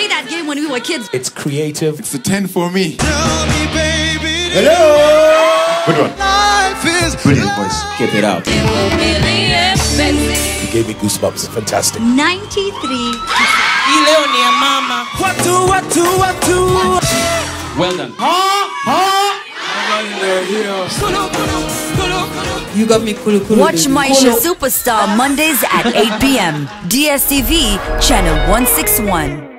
play that game when we were kids. It's creative. It's a 10 for me. Tell me, baby. Hello. Good one. Life is Brilliant voice. Keep it up. You gave me goosebumps. Fantastic. 93. Well done. Huh? Huh? You got me kulu kulu. Watch baby. Maisha Superstar Mondays at 8 p.m. DSTV, channel 161.